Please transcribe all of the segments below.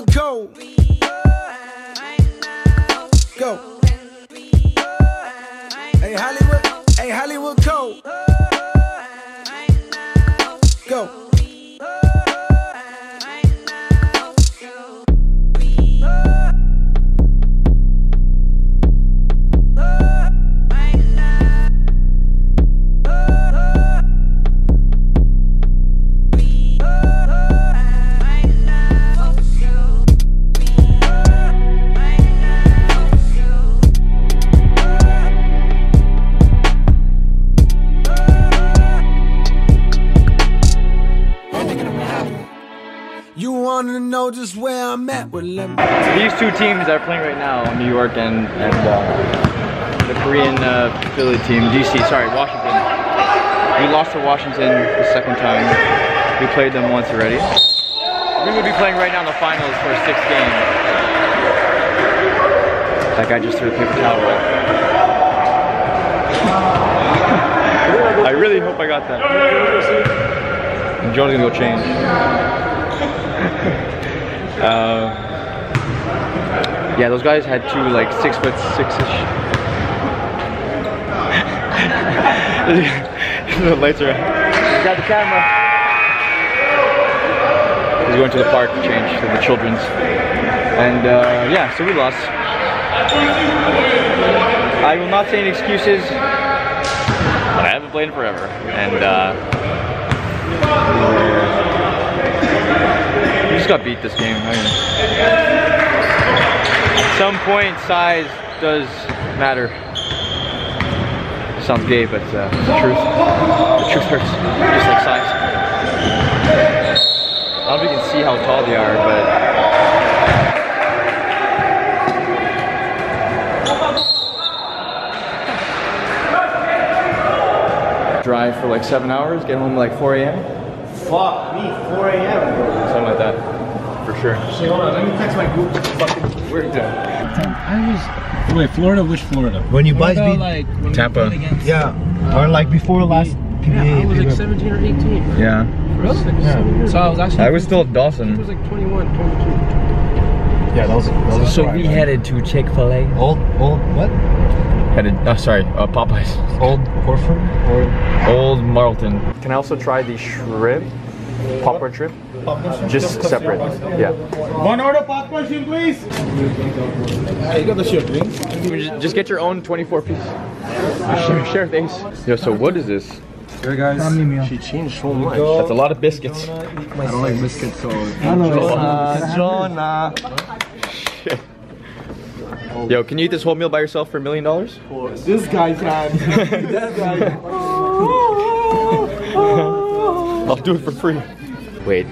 Hollywood Code. Go. Hey Hollywood, hey Hollywood. Go. Just where I'm at? Well, let me. These two teams are playing right now, New York and, and uh, the Korean uh, Philly team, DC, sorry, Washington. We lost to Washington the second time. We played them once already. We will be playing right now in the finals for a sixth game. That guy just threw the paper towel away. I really hope I got that. And John's gonna go change. Uh, yeah, those guys had two like six foot six ish. the lights are. He's got the camera. He's going to the park to change to the children's. And uh, yeah, so we lost. I will not say any excuses, but I haven't played in forever. And uh, we just got beat this game. I mean, some point, size does matter. Sounds gay, but uh, the truth. The truth hurts, just like size. I don't know if you can see how tall they are, but drive for like seven hours, get home like 4 a.m. Fuck me, 4 a.m. Something like that, for sure. Hey, hold on, let me text my group. Fucking Work done. I was. Wait, Florida? Which Florida? When you buy beat, like when Tampa. we played against- yeah, or like before last PBA. Yeah, I was like 17 or 18. Yeah. Really? Yeah. So I was actually. I was still at I Dawson. was like 21, 22. Yeah, that was. That was So right, we headed to Chick Fil A. old, old what? Headed. Oh, sorry. Uh, Popeyes. Old Horford or Old Marlton. Can I also try the shrimp? Popcorn shrimp? Just separate. Yeah. one order popcorn shrimp, please. you got the shrimp drinks. Just, just get your own 24 piece. Share, share things. Yo, so what is this? Here, guys. She changed so much. That's a lot of biscuits. I don't like biscuits, so. Jona. Yo, can you eat this whole meal by yourself for a million dollars? This guy's had. that guy. I'll do it for free. Wait.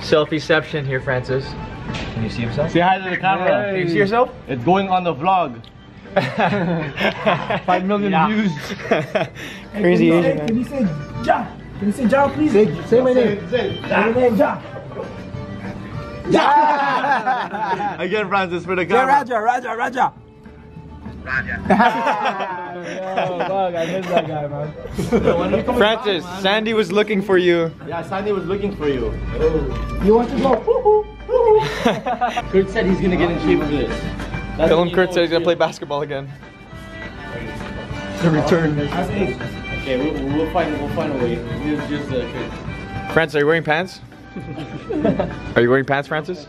Selfieception here, Francis. Can you see himself? Say hi to the camera. Can you see yourself? It's going on the vlog. Five million views. Crazy Asian man. you say Ja? Can you say Ja, please? Say, say my name. Say, my name, Ja. Again, Francis, for the camera. Raja, Raja, Raja. fuck, I missed that guy, man. Francis, Sandy was looking for you. Yeah, Sandy was looking for you. You want to go? Kurt said he's gonna get in shape for this. That's Tell him Kurt said he's gonna play basketball again. Okay, we'll, we'll find we'll find a way. Just, just uh, Kurt. Francis, are you wearing pants? are you wearing pants, Francis?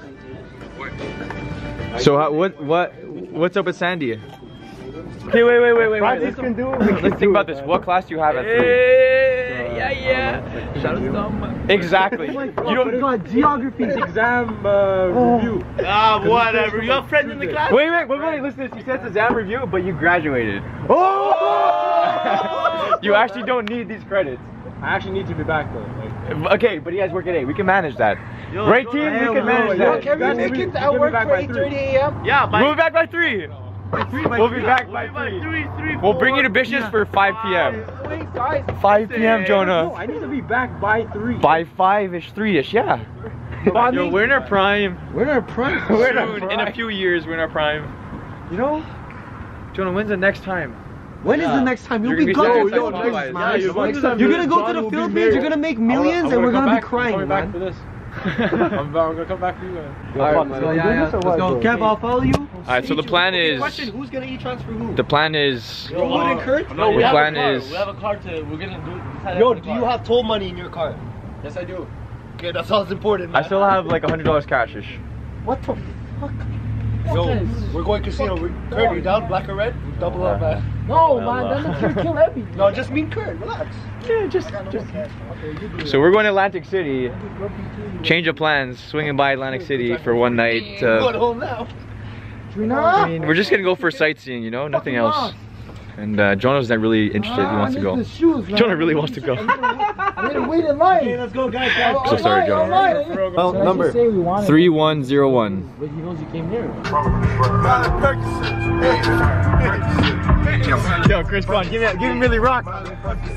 So how, what what what's up with Sandy? Okay, wait, wait, wait, wait, wait. Let's, can do let's think about this. What class do you have at three? yeah, yeah. Shout out to Exactly. You don't. got geography exam uh, review. Ah, whatever. You have friends in the class? Wait, wait, wait, wait. Listen, you said it's exam review, but you graduated. Oh! you actually don't need these credits. I actually need to be back though. Like, Okay, but you guys work at eight. We can manage that. Great team, we can manage yo, that. can we make it at work for 8:30 a.m.? yeah, by We'll be back by three. We'll be back by three. three, three, We'll bring you to Bishops for 5 p.m. 5 p.m. Jona. No, I need to be back by three. By 5-ish, 3-ish, yeah. Yo, we're in our prime. We're in our prime. We're in, our prime. in a few years, we're in our prime. You know? Jona, when's the next time? When yeah. is the next time you'll be gone? Yo, yo, next time, yeah, you're, next time you're gonna go to the Philippines. You're gonna make 1000000s and we're gonna back. be crying, I'm man. Back for this. I'm, gonna come back for you. Man. All right. So, yeah, yeah. Let's go. Kev, I'll follow you. All right. So the plan is. Question: Who's gonna e-transfer who? The plan is. Yo, uh, and Kurt. No, we the have plan a car. is. We have a car to. We're gonna do. Yo, do you have toll money in your car? Yes, I do. Okay, that's all that's important. Man. I still have like a hundred dollars cashish. What the fuck? Yo, we're going casino. We're, Kurt, you down? Black or red? Double up, man. No, man, that looks kill Ebby. No, just mean Kurt. Relax. Yeah, just. just. So we're going to Atlantic City. Change of plans. Swinging by Atlantic City for one night. Uh, home now. We're just gonna go for sightseeing, you know, nothing else. And uh, Jono's not really interested. He wants to ah, go. Shoes, Jono really wants to go. wait in line. Okay, let's go, guys. I'm so sorry, oh, Jona. Well, number 3101. But he knows you came here. Yo, Chris, come. Give, me, give him Billy Rock.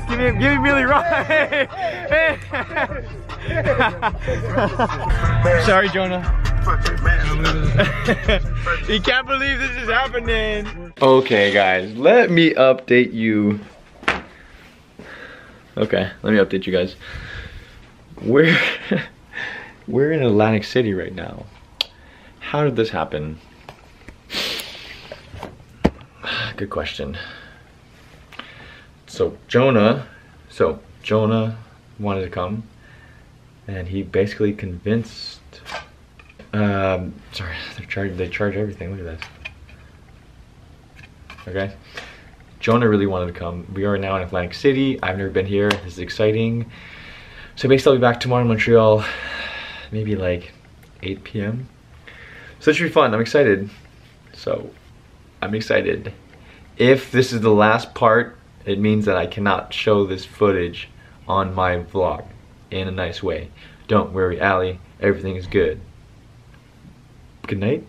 Give him, give him Billy Rock. sorry, Jona. you can't believe this is happening. Okay guys, let me update you. Okay, let me update you guys. We're, we're in Atlantic City right now. How did this happen? Good question. So Jona, so Jona wanted to come and he basically convinced, um, sorry, they charge, they charge everything, look at this okay? Jona really wanted to come. We are now in Atlantic City. I've never been here. This is exciting. So basically I'll be back tomorrow in Montreal, maybe like 8 p.m. So this should be fun. I'm excited. So I'm excited. If this is the last part, it means that I cannot show this footage on my vlog in a nice way. Don't worry, Allie. Everything is good. Good night.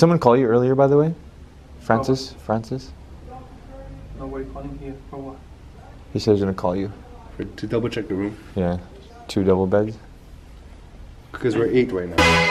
Did someone call you earlier, by the way? Francis? Oh. Francis? Oh, no, we're calling here for what? He said he's gonna call you. To double check the room. Yeah. Two double beds. Because we're eight right now.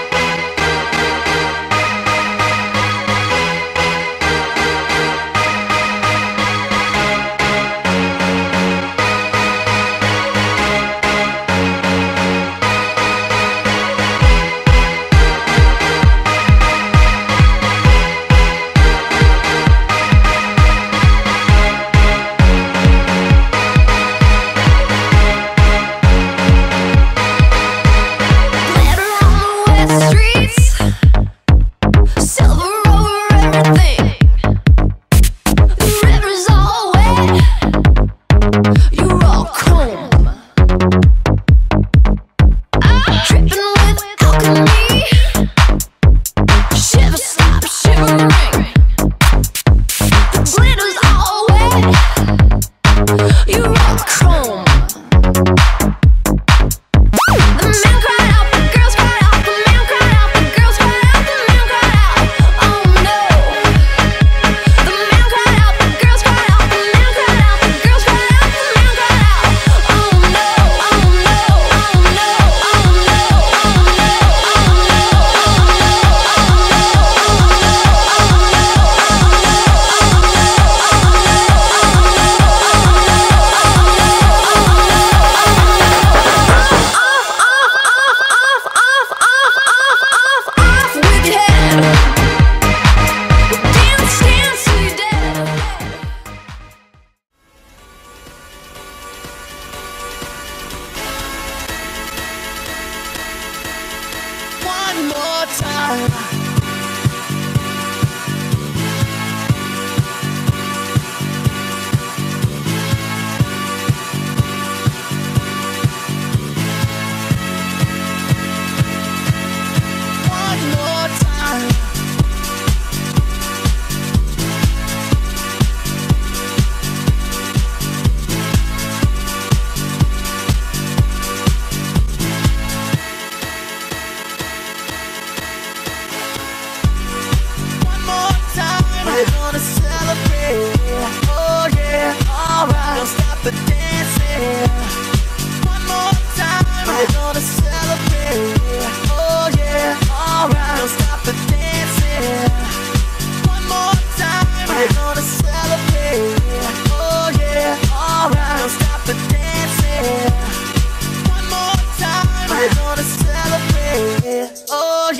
Oh,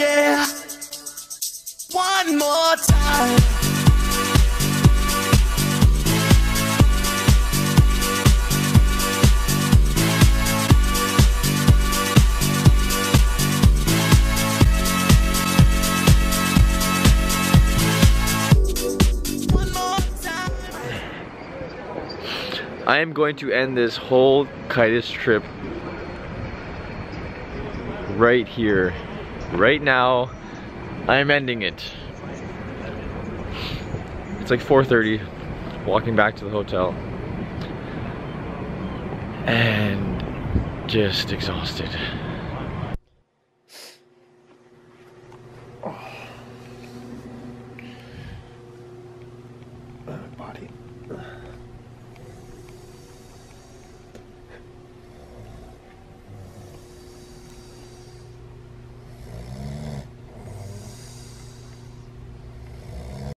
more time. One more time. I am going to end this whole Kaitas trip right here. Right now, I'm ending it. It's like 4.30, walking back to the hotel. And just exhausted.